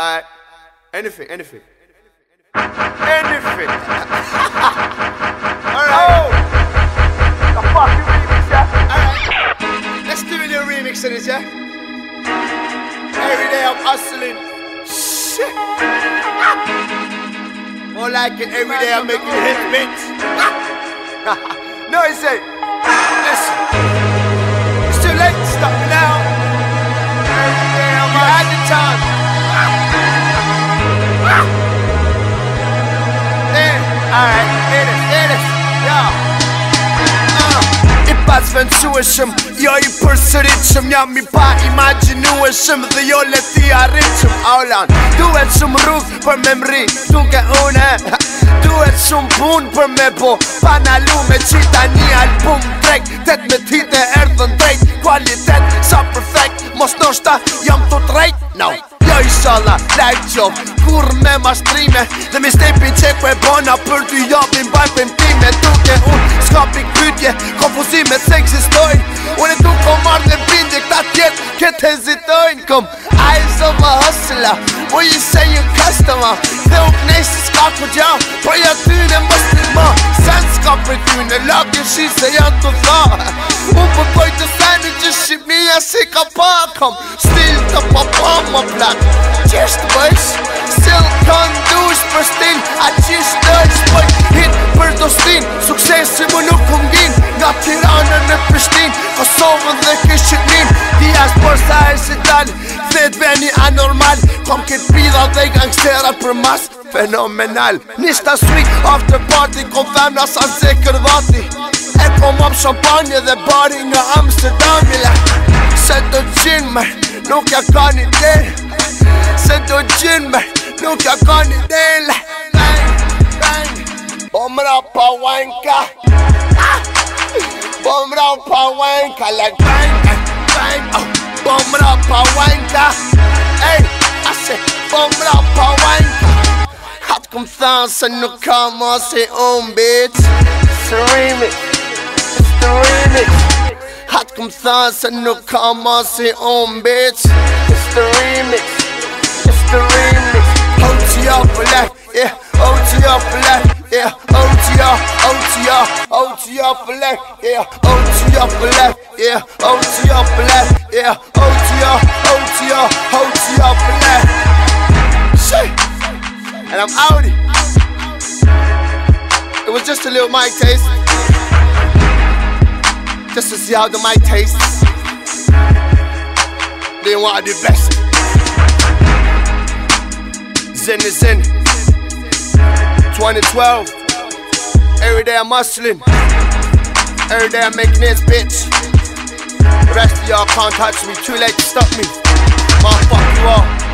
Alright. Anything, anything. Anything. Alright. Oh! The fucking remix, yeah? Alright. Let's do a little remix of this, yeah? Every day I'm hustling. Shit. More like it, every day I'm making hits, bitch. no, he said, listen. Vencueshëm Jo i përsëritshëm Jam i pa imaginueshëm Dhe jo le ti arritshëm. Aulan Duhet shumë rrug për me mri Duke une. Duhet shumë pun për me po Panalu me qita një album drejt. Tet me tite erdhën drejt Kualitet sa perfekt. Mos ndoshta jam të drejt No. Jo inshallah, life job Kur me mashtrime Dhe mi stepin që e bona Për ty jobin baj për time. Duke unë s'kapi kytje Konfuzimet se eksistojnë. Unë e du ko marrë dhe bindje Këta tjetë këtë hezitojnë. Kom eyes of a hustler What you say you customer? Dhe u knejsi s'ka ku gja Po ja tyne mës të ma. Sen s'ka për tyne Lagin shi se janë të tha Unë për poj të seni që shqipnia si ka pa Kom stil të papa më plak. Qesht bëjsh Still kanë dush për stil A qisht dëjsh Poj anormal. Kom këtë pida dhe gangstera për mas Fenomenal. Nishta sweet after party Kom femna sa se kërvati E kom am champagne dhe bari nga Amsterdam Mila Se do gjinë me Nuk ja ka një del Se do gjinë me Nuk ja ka një del Bang, bang Bomra pa wanka Bomra pa wanka Like bang, bang oh. Bomra pa wanka Said Bomra pa wanka Hat se nuk ka ma si unë bitch. It's the remix. It's the remix. Hat kom thanë se nuk ka ma si unë bitch. It's the remix. It's the remix. OTR for life, yeah. OTR for life, yeah. OTR, OTR, OTR for life, yeah. OTR for life, yeah. OTR for life, yeah. OTR, OTR, OTR And I'm outie It was just a little mic taste. Just to see how the mic tastes. Didn't want do best. Zen is in. 2012 Every day I'm hustling. Every day I'm making this bitch. The rest of y'all can't touch me. Too late to stop me. Motherfuck you all